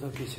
запись.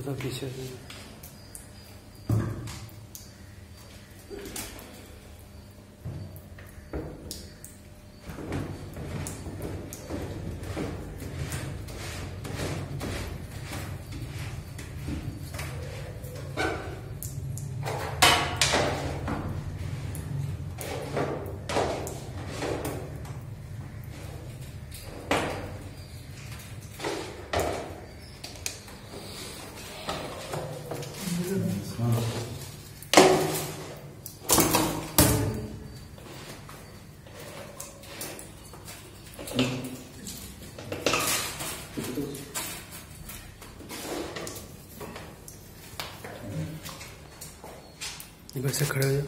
записывать. 你别再看了。